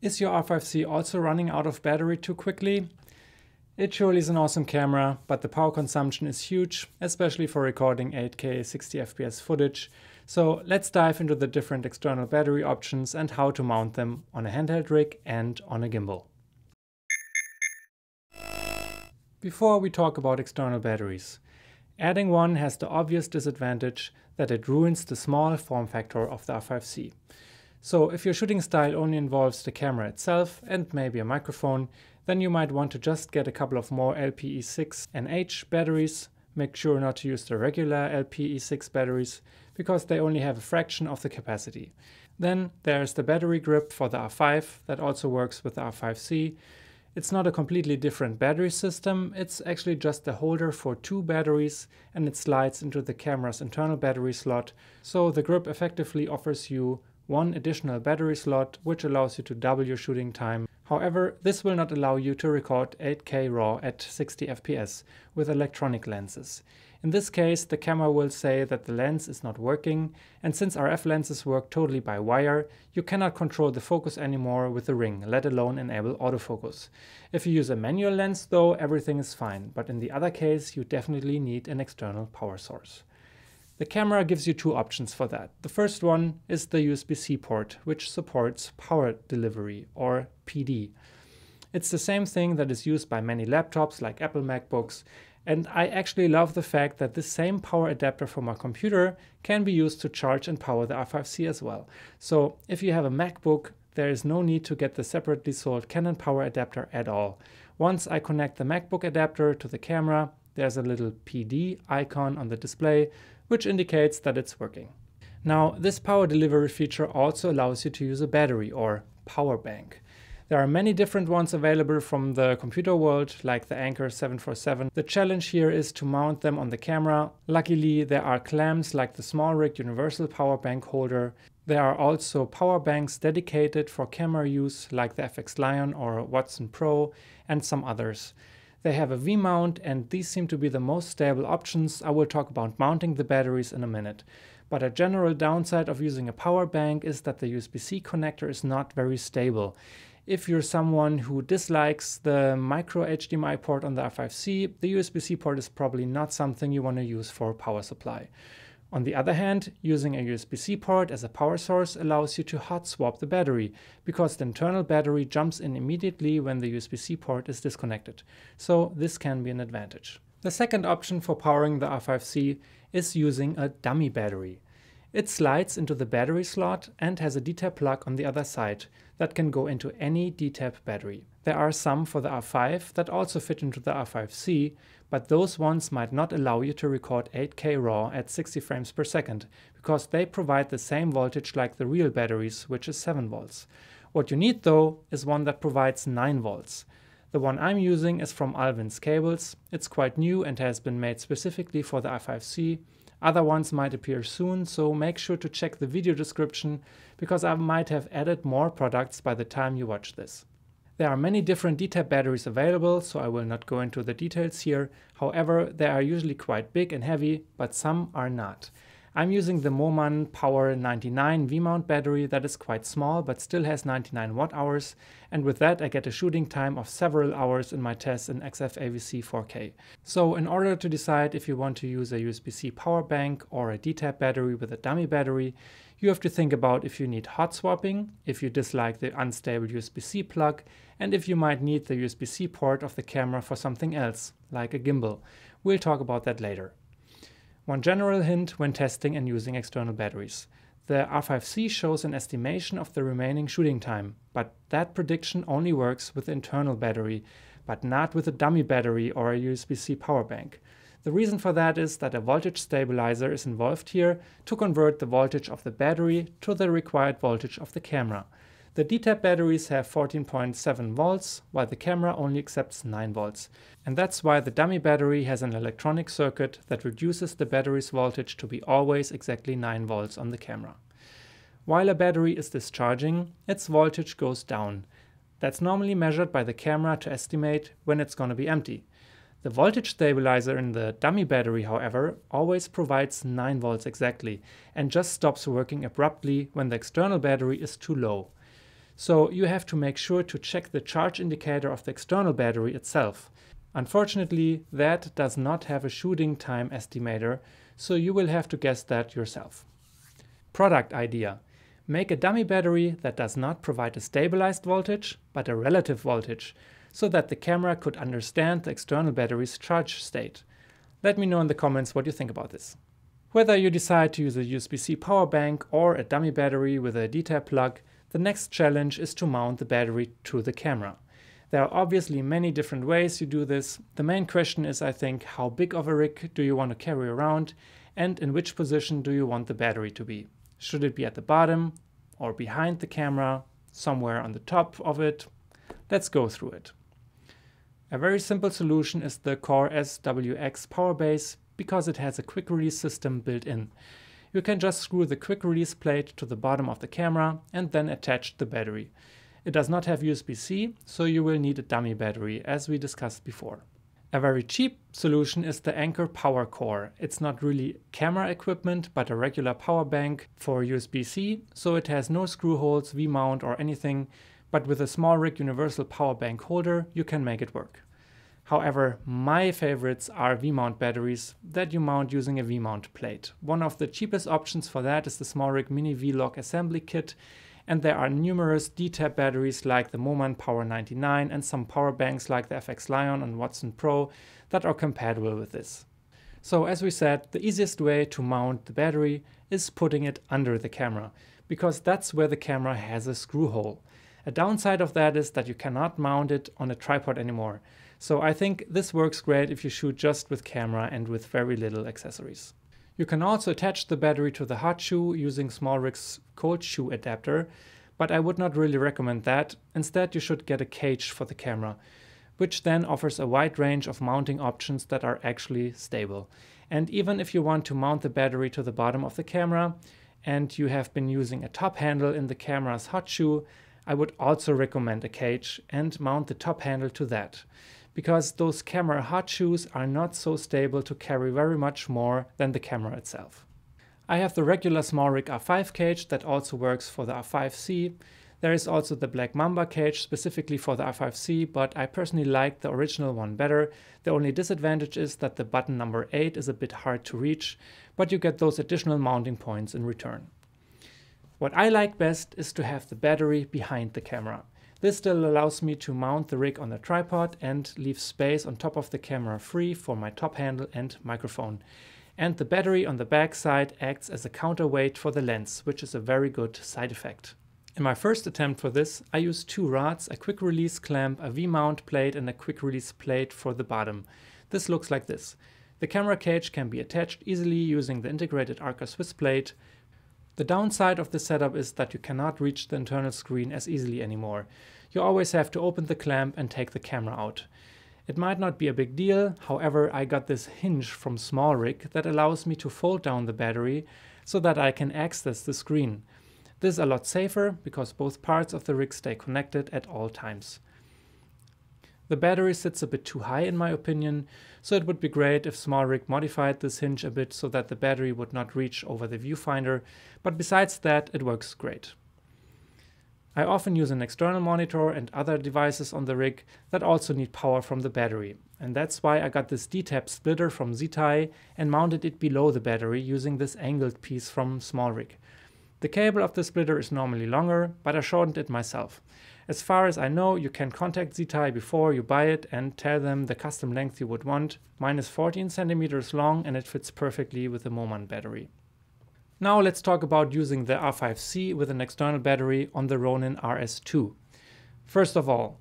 Is your R5C also running out of battery too quickly? It surely is an awesome camera, but the power consumption is huge, especially for recording 8K 60fps footage. So let's dive into the different external battery options and how to mount them on a handheld rig and on a gimbal. Before we talk about external batteries, adding one has the obvious disadvantage that it ruins the small form factor of the R5C. So if your shooting style only involves the camera itself and maybe a microphone, then you might want to just get a couple of more LPE6NH batteries. Make sure not to use the regular LPE6 batteries because they only have a fraction of the capacity. Then there's the battery grip for the R5 that also works with the R5C. It's not a completely different battery system, it's actually just a holder for two batteries and it slides into the camera's internal battery slot, so the grip effectively offers you one additional battery slot which allows you to double your shooting time. However, this will not allow you to record 8K RAW at 60 FPS with electronic lenses. In this case, the camera will say that the lens is not working, and since RF lenses work totally by wire, you cannot control the focus anymore with the ring, let alone enable autofocus. If you use a manual lens though, everything is fine, but in the other case, you definitely need an external power source. The camera gives you two options for that. The first one is the USB-C port, which supports power delivery, or PD. It's the same thing that is used by many laptops like Apple MacBooks, and I actually love the fact that this same power adapter for my computer can be used to charge and power the R5C as well. So if you have a MacBook, there is no need to get the separately sold Canon power adapter at all. Once I connect the MacBook adapter to the camera, there's a little PD icon on the display which indicates that it's working. Now, this power delivery feature also allows you to use a battery or power bank. There are many different ones available from the computer world, like the Anker 747. The challenge here is to mount them on the camera. Luckily, there are clamps like the SmallRig Universal Power Bank holder. There are also power banks dedicated for camera use, like the FX Lion or Watson Pro, and some others. They have a V-mount and these seem to be the most stable options. I will talk about mounting the batteries in a minute. But a general downside of using a power bank is that the USB-C connector is not very stable. If you're someone who dislikes the micro HDMI port on the R5C, the USB-C port is probably not something you want to use for power supply. On the other hand, using a USB-C port as a power source allows you to hot swap the battery, because the internal battery jumps in immediately when the USB-C port is disconnected. So this can be an advantage. The second option for powering the R5C is using a dummy battery. It slides into the battery slot and has a D-tap plug on the other side that can go into any D-tap battery. There are some for the R5 that also fit into the R5C, but those ones might not allow you to record 8K RAW at 60 frames per second, because they provide the same voltage like the real batteries, which is 7 volts. What you need though is one that provides 9 volts. The one I'm using is from Alvin's Cables. It's quite new and has been made specifically for the R5C. Other ones might appear soon, so make sure to check the video description because I might have added more products by the time you watch this. There are many different D-tap batteries available, so I will not go into the details here. However, they are usually quite big and heavy, but some are not. I'm using the Moman Power 99 V-mount battery that is quite small but still has 99 watt hours and with that I get a shooting time of several hours in my tests in XF-AVC 4K. So in order to decide if you want to use a USB-C power bank or a D-Tap battery with a dummy battery, you have to think about if you need hot swapping, if you dislike the unstable USB-C plug, and if you might need the USB-C port of the camera for something else, like a gimbal. We'll talk about that later. One general hint when testing and using external batteries. The R5C shows an estimation of the remaining shooting time, but that prediction only works with the internal battery, but not with a dummy battery or a USB-C power bank. The reason for that is that a voltage stabilizer is involved here to convert the voltage of the battery to the required voltage of the camera. The D-tap batteries have 14.7 volts, while the camera only accepts 9 volts. And that's why the dummy battery has an electronic circuit that reduces the battery's voltage to be always exactly 9 volts on the camera. While a battery is discharging, its voltage goes down. That's normally measured by the camera to estimate when it's going to be empty. The voltage stabilizer in the dummy battery, however, always provides 9 volts exactly and just stops working abruptly when the external battery is too low. So you have to make sure to check the charge indicator of the external battery itself. Unfortunately, that does not have a shooting time estimator, so you will have to guess that yourself. Product idea. Make a dummy battery that does not provide a stabilized voltage, but a relative voltage, so that the camera could understand the external battery's charge state. Let me know in the comments what you think about this. Whether you decide to use a USB-C power bank or a dummy battery with a D-tap plug, the next challenge is to mount the battery to the camera. There are obviously many different ways you do this. The main question is, I think, how big of a rig do you want to carry around and in which position do you want the battery to be? Should it be at the bottom or behind the camera, somewhere on the top of it? Let's go through it. A very simple solution is the Core SWX power base because it has a quick release system built in. You can just screw the quick release plate to the bottom of the camera and then attach the battery. It does not have USB-C, so you will need a dummy battery, as we discussed before. A very cheap solution is the Anker Power Core. It's not really camera equipment, but a regular power bank for USB-C, so it has no screw holes, V-mount or anything, but with a SmallRig universal power bank holder, you can make it work. However, my favorites are V-mount batteries that you mount using a V-mount plate. One of the cheapest options for that is the SmallRig Mini V-Lock assembly kit, and there are numerous D-tap batteries like the Moman Power 99 and some power banks like the FX Lion and Watson Pro that are compatible with this. So as we said, the easiest way to mount the battery is putting it under the camera, because that's where the camera has a screw hole. A downside of that is that you cannot mount it on a tripod anymore. So I think this works great if you shoot just with camera and with very little accessories. You can also attach the battery to the hot shoe using SmallRig's cold shoe adapter, but I would not really recommend that. Instead, you should get a cage for the camera, which then offers a wide range of mounting options that are actually stable. And even if you want to mount the battery to the bottom of the camera, and you have been using a top handle in the camera's hot shoe, I would also recommend a cage and mount the top handle to that because those camera hot shoes are not so stable to carry very much more than the camera itself. I have the regular SmallRig R5 cage that also works for the R5C. There is also the Black Mamba cage specifically for the R5C, but I personally like the original one better. The only disadvantage is that the button number 8 is a bit hard to reach, but you get those additional mounting points in return. What I like best is to have the battery behind the camera. This still allows me to mount the rig on a tripod and leave space on top of the camera free for my top handle and microphone. And the battery on the back side acts as a counterweight for the lens, which is a very good side effect. In my first attempt for this, I used two rods, a quick release clamp, a V-mount plate and a quick release plate for the bottom. This looks like this. The camera cage can be attached easily using the integrated Arca Swiss plate. The downside of this setup is that you cannot reach the internal screen as easily anymore. You always have to open the clamp and take the camera out. It might not be a big deal, however I got this hinge from SmallRig that allows me to fold down the battery so that I can access the screen. This is a lot safer because both parts of the rig stay connected at all times. The battery sits a bit too high in my opinion, so it would be great if SmallRig modified this hinge a bit so that the battery would not reach over the viewfinder, but besides that it works great. I often use an external monitor and other devices on the rig that also need power from the battery, and that's why I got this D-tap splitter from Zitay and mounted it below the battery using this angled piece from SmallRig. The cable of the splitter is normally longer, but I shortened it myself. As far as I know, you can contact Zitay before you buy it and tell them the custom length you would want. Mine is 14 centimeters long and it fits perfectly with the Moman battery. Now let's talk about using the R5C with an external battery on the Ronin RS2. First of all,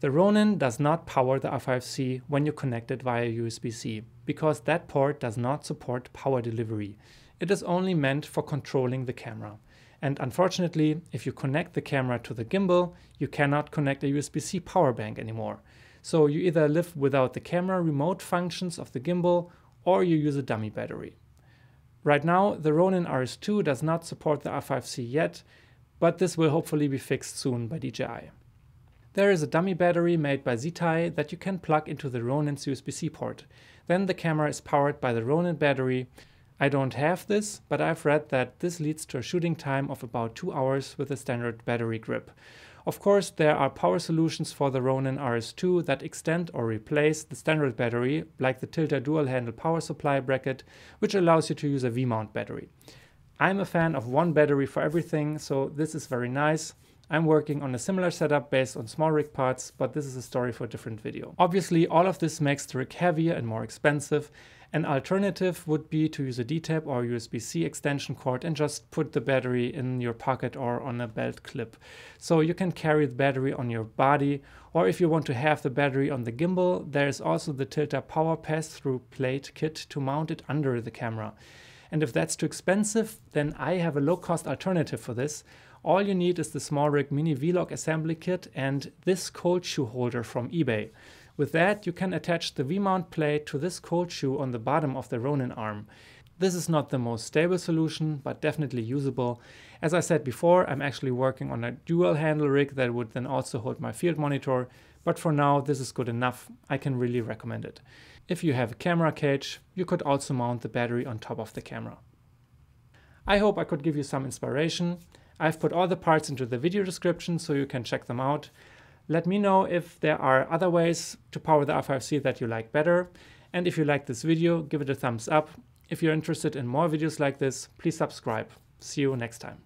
the Ronin does not power the R5C when you connect it via USB-C, because that port does not support power delivery. It is only meant for controlling the camera. And unfortunately, if you connect the camera to the gimbal, you cannot connect a USB-C power bank anymore. So you either live without the camera remote functions of the gimbal or you use a dummy battery. Right now, the Ronin RS2 does not support the R5C yet, but this will hopefully be fixed soon by DJI. There is a dummy battery made by Zitay that you can plug into the Ronin's USB-C port. Then the camera is powered by the Ronin battery, I don't have this, but I've read that this leads to a shooting time of about 2 hours with a standard battery grip. Of course, there are power solutions for the Ronin RS2 that extend or replace the standard battery, like the Tilta dual handle power supply bracket, which allows you to use a V-mount battery. I'm a fan of one battery for everything, so this is very nice. I'm working on a similar setup based on SmallRig parts, but this is a story for a different video. Obviously, all of this makes the rig heavier and more expensive. An alternative would be to use a D-tap or USB-C extension cord and just put the battery in your pocket or on a belt clip. So you can carry the battery on your body, or if you want to have the battery on the gimbal, there is also the Tilta Power Pass-Through Plate kit to mount it under the camera. And if that's too expensive, then I have a low-cost alternative for this, all you need is the SmallRig Mini V-Lock assembly kit and this cold shoe holder from eBay. With that, you can attach the V-mount plate to this cold shoe on the bottom of the Ronin arm. This is not the most stable solution, but definitely usable. As I said before, I'm actually working on a dual handle rig that would then also hold my field monitor, but for now this is good enough. I can really recommend it. If you have a camera cage, you could also mount the battery on top of the camera. I hope I could give you some inspiration. I've put all the parts into the video description so you can check them out. Let me know if there are other ways to power the R5C that you like better. And if you like this video, give it a thumbs up. If you're interested in more videos like this, please subscribe. See you next time.